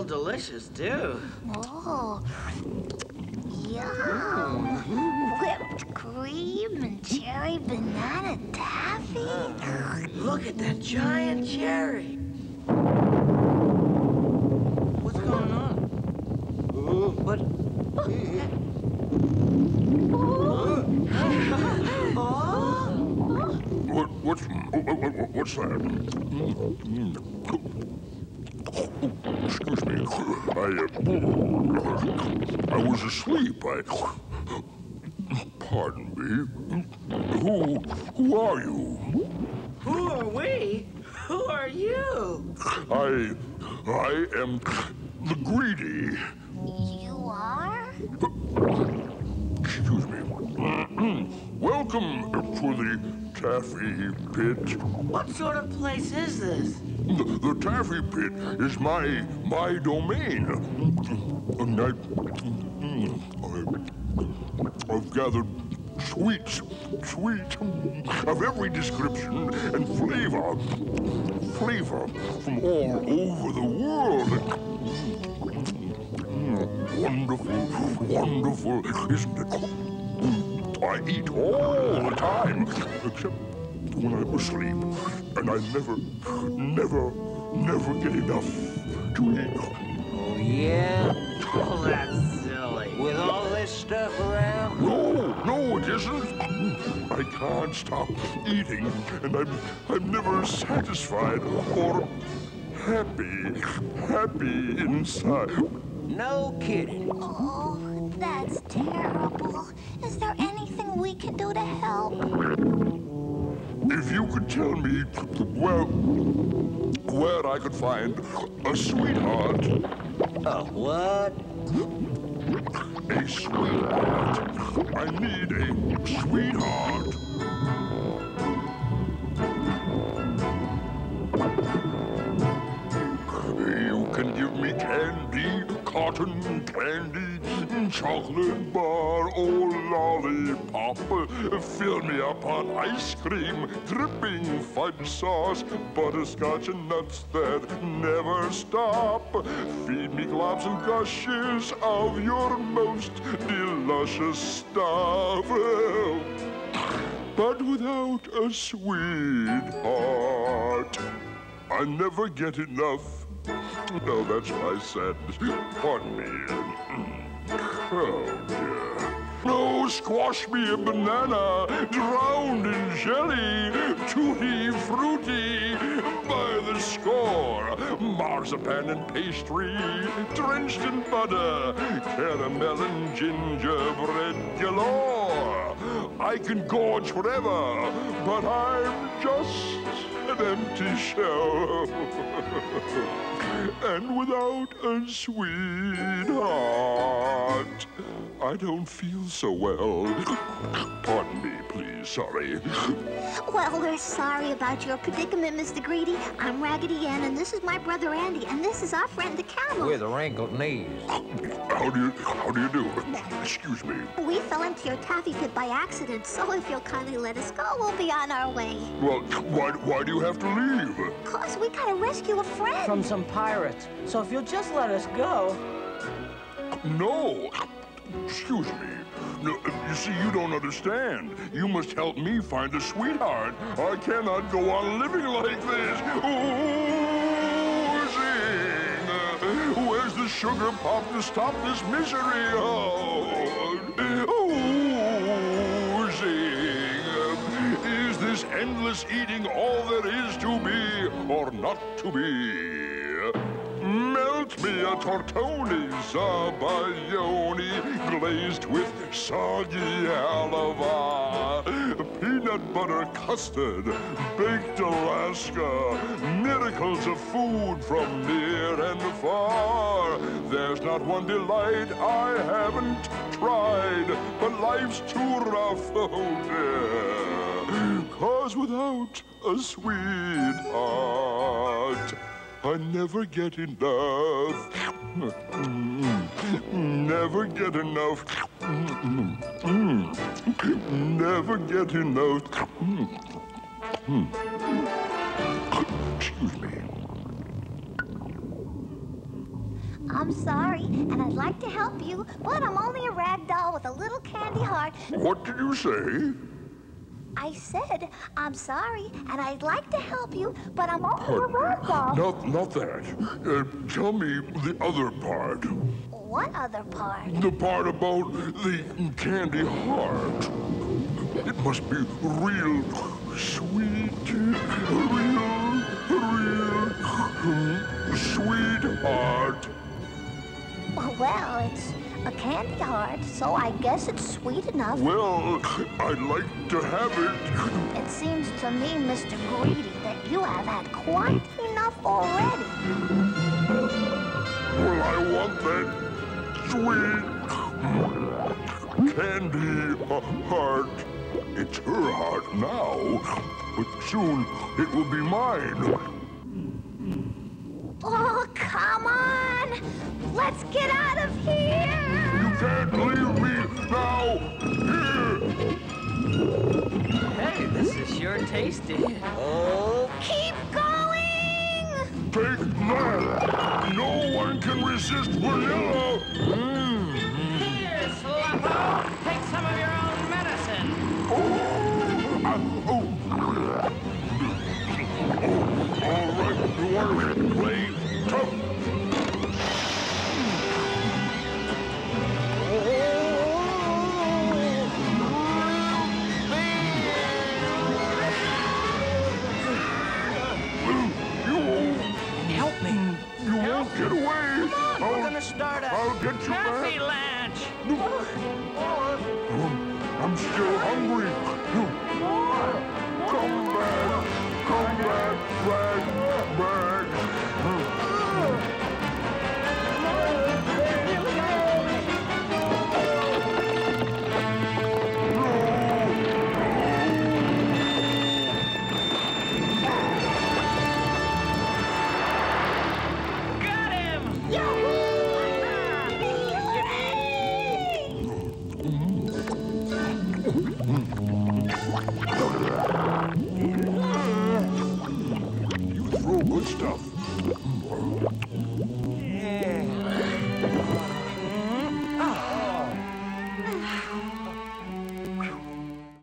real delicious, too. Oh. Yum. Whipped cream and cherry banana taffy. Look at that giant cherry. What's going on? What? What, what's, what, what's that? Mm, mm. Excuse me. I, uh, I was asleep. I. Pardon me. Who, who are you? Who are we? Who are you? I, I am the greedy. You are? Excuse me. Welcome to the Taffy Pit. What sort of place is this? The, the Taffy Pit is my my domain. And I, I've gathered sweets, sweet of every description and flavor, flavor from all over the world. Wonderful, wonderful, isn't it? I eat all the time, except when I'm asleep. And I never, never, never get enough to eat. Oh, yeah? Oh, that's silly. With all this stuff around? No, no, it isn't. I can't stop eating, and I'm, I'm never satisfied or happy, happy inside. No kidding. Oh, that's terrible. Is there anything we can do to help? If you could tell me, well, where I could find a sweetheart, A what? a sweetheart. I need a sweetheart. Cotton candy, chocolate bar, or oh, lollipop. Fill me up on ice cream, dripping fudge sauce, butterscotch and nuts that never stop. Feed me globs and gushes of your most delicious stuff. But without a sweetheart, I never get enough. Oh, that's what my sadness. Pardon me. Hmm. Oh, dear. No, squash me a banana, drowned in jelly, tutti frutti, by the score. Marzipan and pastry, drenched in butter, caramel and gingerbread galore. I can gorge forever, but I'm just an empty shell. and without a sweetheart, I don't feel so well. Pardon me, please. Sorry. Well, we're sorry about your predicament, Mr. Greedy. I'm Raggedy Ann, and this is my brother Andy, and this is our friend the camel. With a wrinkled knees. How do you how do you do? Excuse me. We fell into your taffy pit by accident, so if you'll kindly let us go, we'll be on our way. Well, why why do you have to leave? Cause we gotta rescue a friend. From some pirates. So if you'll just let us go. No. Excuse me. No, you see, you don't understand. You must help me find a sweetheart. I cannot go on living like this. Oozing. Where's the sugar pop to stop this misery? Oh, oh endless eating all there is to be or not to be? Melt me a tortoni zabaioni glazed with soggy halva, peanut butter custard, baked Alaska, miracles of food from near and far. There's not one delight I haven't tried, but life's too rough, oh dear. Cause without a sweetheart, I never get enough. Never get enough. Never get enough. Excuse me. I'm sorry, and I'd like to help you, but I'm only a rag doll with a little candy heart. What did you say? I said, I'm sorry, and I'd like to help you, but I'm only a rag doll. Not, not that. Uh, tell me the other part. What other part? The part about the candy heart. It must be real sweet, real, real hmm, sweetheart. Well, it's a candy heart, so I guess it's sweet enough. Well, I'd like to have it. It seems to me, Mr. Greedy, that you have had quite enough already. Well, I want that sweet candy heart. It's her heart now, but soon it will be mine. Oh, come on! Let's get out of here! You can't leave me now! Here! Hey, this is sure tasty. Oh, Keep going! Take that! No one can resist vanilla! here, You throw good stuff.